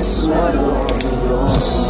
guys.